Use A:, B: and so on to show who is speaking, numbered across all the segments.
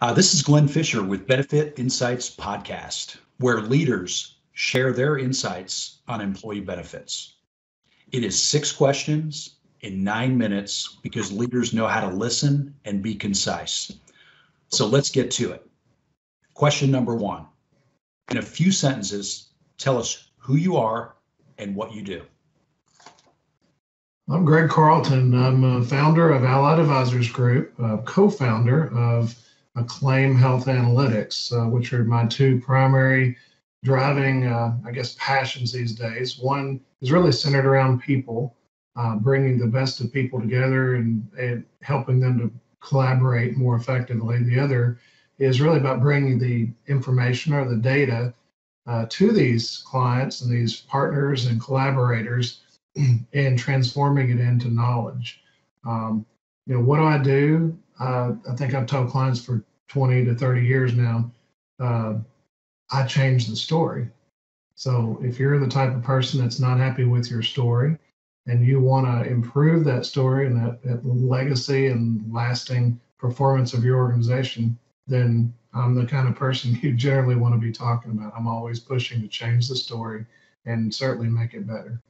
A: Uh, this is Glenn Fisher with Benefit Insights Podcast, where leaders share their insights on employee benefits. It is six questions in nine minutes because leaders know how to listen and be concise. So let's get to it. Question number one In a few sentences, tell us who you are and what you do.
B: I'm Greg Carlton. I'm a founder of Allied Advisors Group, co founder of Acclaim Health Analytics, uh, which are my two primary driving, uh, I guess, passions these days. One is really centered around people, uh, bringing the best of people together and, and helping them to collaborate more effectively. The other is really about bringing the information or the data uh, to these clients and these partners and collaborators and transforming it into knowledge. Um, you know, what do I do? Uh, I think I've told clients for 20 to 30 years now, uh, I change the story. So if you're the type of person that's not happy with your story and you want to improve that story and that, that legacy and lasting performance of your organization, then I'm the kind of person you generally want to be talking about. I'm always pushing to change the story and certainly make it better.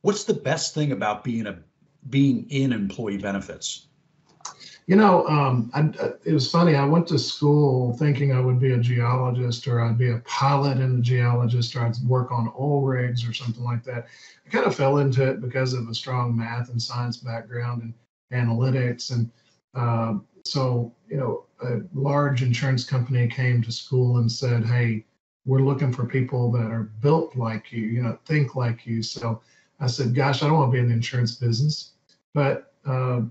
A: What's the best thing about being a being in employee benefits?
B: You know, um, I, it was funny. I went to school thinking I would be a geologist or I'd be a pilot and a geologist or I'd work on oil rigs or something like that. I kind of fell into it because of a strong math and science background and analytics. And uh, so, you know, a large insurance company came to school and said, Hey, we're looking for people that are built like you, you know, think like you. So I said, Gosh, I don't want to be in the insurance business. But uh,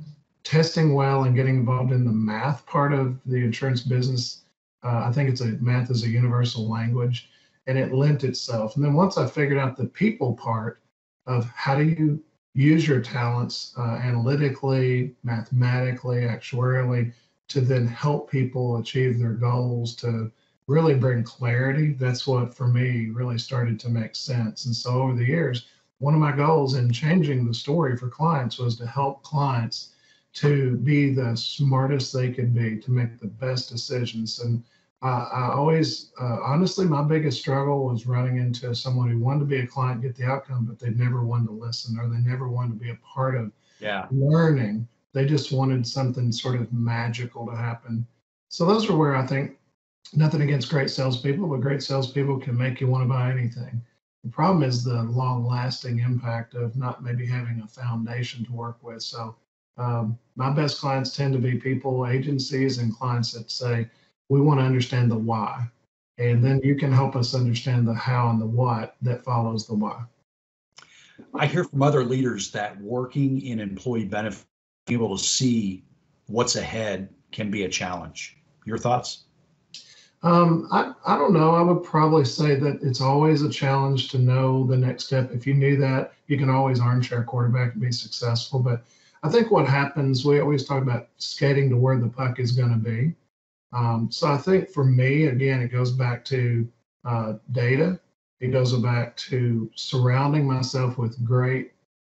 B: testing well and getting involved in the math part of the insurance business. Uh, I think it's a math is a universal language, and it lent itself. And then once I figured out the people part of how do you use your talents uh, analytically, mathematically, actuarially to then help people achieve their goals to really bring clarity. That's what for me really started to make sense. And so over the years, one of my goals in changing the story for clients was to help clients to be the smartest they could be to make the best decisions. And uh, I always, uh, honestly, my biggest struggle was running into someone who wanted to be a client, get the outcome, but they never wanted to listen or they never wanted to be a part of
A: yeah.
B: learning. They just wanted something sort of magical to happen. So those are where I think nothing against great salespeople, but great salespeople can make you want to buy anything. The problem is the long lasting impact of not maybe having a foundation to work with. So um, my best clients tend to be people, agencies, and clients that say, we want to understand the why. And then you can help us understand the how and the what that follows the why.
A: I hear from other leaders that working in employee benefit, being able to see what's ahead can be a challenge. Your thoughts?
B: Um, I, I don't know. I would probably say that it's always a challenge to know the next step. If you knew that, you can always armchair quarterback and be successful. But I think what happens, we always talk about skating to where the puck is going to be. Um, so I think for me, again, it goes back to uh, data. It goes back to surrounding myself with great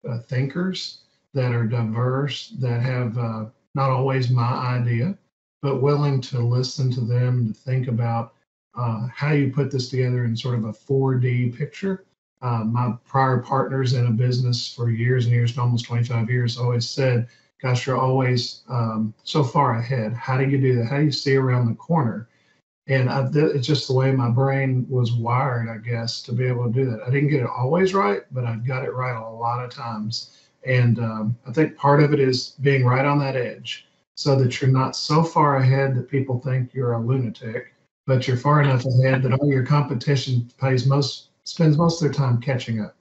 B: uh, thinkers that are diverse, that have uh, not always my idea, but willing to listen to them to think about uh, how you put this together in sort of a 4D picture uh, my prior partners in a business for years and years, almost 25 years, always said, Gosh, you're always um, so far ahead. How do you do that? How do you see around the corner? And I, it's just the way my brain was wired, I guess, to be able to do that. I didn't get it always right, but I got it right a lot of times. And um, I think part of it is being right on that edge so that you're not so far ahead that people think you're a lunatic, but you're far enough ahead that all your competition pays most spends most of their time catching up.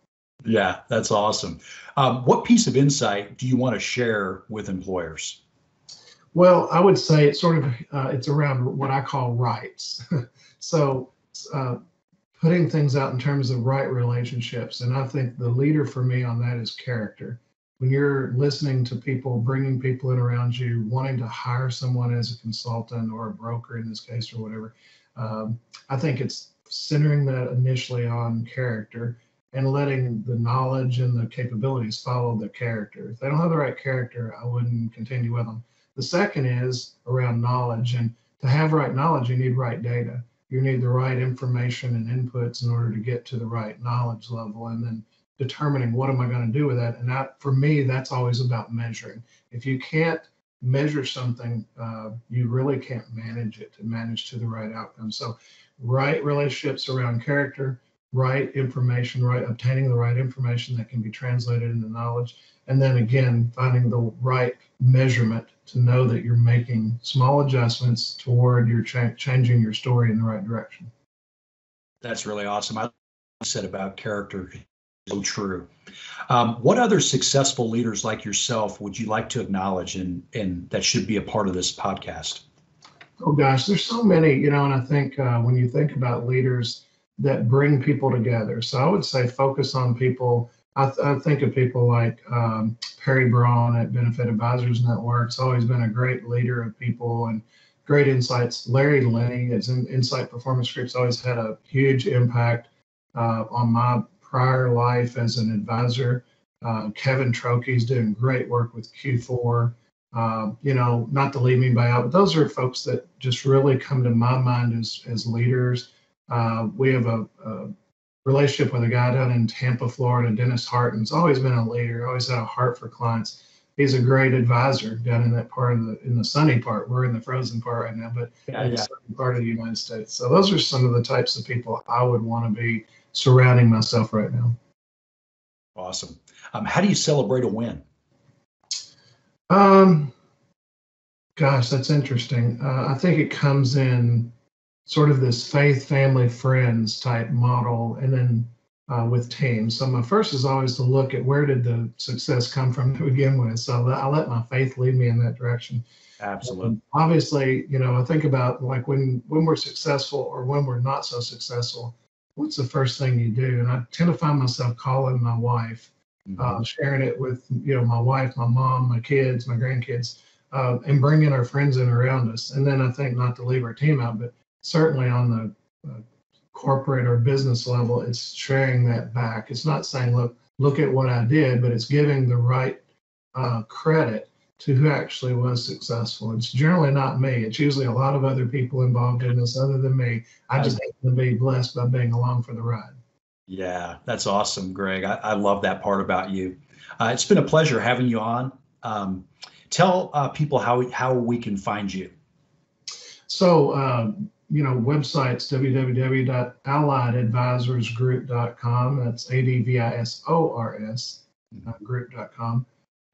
A: Yeah, that's awesome. Um, what piece of insight do you want to share with employers?
B: Well, I would say it's sort of uh, it's around what I call rights. so uh, putting things out in terms of right relationships, and I think the leader for me on that is character. When you're listening to people, bringing people in around you, wanting to hire someone as a consultant or a broker in this case or whatever, um, I think it's centering that initially on character and letting the knowledge and the capabilities follow the character. If they don't have the right character, I wouldn't continue with them. The second is around knowledge. And to have right knowledge, you need right data. You need the right information and inputs in order to get to the right knowledge level. And then determining what am I going to do with that. And that, for me, that's always about measuring. If you can't measure something, uh, you really can't manage it to manage to the right outcome. So, right relationships around character, right information, right obtaining the right information that can be translated into knowledge, and then again finding the right measurement to know that you're making small adjustments toward your cha- changing your story in the right direction.
A: That's really awesome. I said about character so true. Um, what other successful leaders like yourself would you like to acknowledge and and that should be a part of this podcast?
B: Oh gosh, there's so many, you know, and I think uh, when you think about leaders that bring people together, so I would say focus on people. I, th- I think of people like um, Perry Braun at Benefit Advisors Network. It's always been a great leader of people and great insights. Larry Lenny, as in Insight Performance Group's always had a huge impact uh, on my prior life as an advisor. Uh, Kevin Trokey's doing great work with Q4. Uh, you know, not to leave anybody out, but those are folks that just really come to my mind as as leaders. Uh, we have a, a, relationship with a guy down in Tampa, Florida, Dennis Harton's always been a leader, always had a heart for clients. He's a great advisor down in that part of the in the sunny part. We're in the frozen part right now, but yeah, in yeah. the part of the United States. So those are some of the types of people I would want to be surrounding myself right now.
A: Awesome. Um, how do you celebrate a win?
B: Um, gosh, that's interesting. Uh, I think it comes in sort of this faith, family, friends type model, and then uh, with teams. So my first is always to look at where did the success come from to begin with. So I let my faith lead me in that direction.
A: Absolutely.
B: Um, obviously, you know, I think about like when when we're successful or when we're not so successful what's the first thing you do? And I tend to find myself calling my wife. Uh, sharing it with you know my wife, my mom, my kids, my grandkids, uh, and bringing our friends in around us. And then I think not to leave our team out, but certainly on the uh, corporate or business level, it's sharing that back. It's not saying look look at what I did, but it's giving the right uh, credit to who actually was successful. It's generally not me. It's usually a lot of other people involved in this other than me. I just happen to be blessed by being along for the ride.
A: Yeah, that's awesome, Greg. I, I love that part about you. Uh, it's been a pleasure having you on. Um, tell uh, people how how we can find you.
B: So, uh, you know, websites www.alliedadvisorsgroup.com. That's A D V I S O R S uh, group.com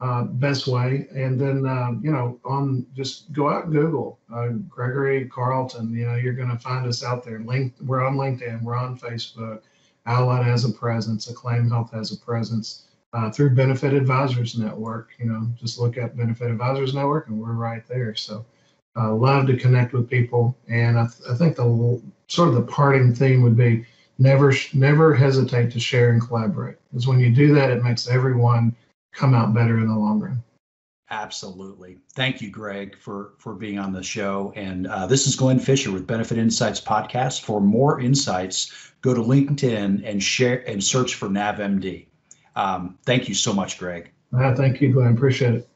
B: uh, best way. And then, uh, you know, on just go out and Google uh, Gregory Carlton. You know, you're going to find us out there. Link, we're on LinkedIn, we're on Facebook. Allied has a presence, Acclaim Health has a presence uh, through Benefit Advisors Network. You know, just look at Benefit Advisors Network and we're right there. So, uh, love to connect with people. And I, th- I think the sort of the parting theme would be never never hesitate to share and collaborate because when you do that, it makes everyone come out better in the long run.
A: Absolutely. Thank you, Greg, for for being on the show. And uh, this is Glenn Fisher with Benefit Insights Podcast. For more insights, go to LinkedIn and share and search for NavMD. Um, thank you so much, Greg.
B: Uh, thank you, Glenn. Appreciate it.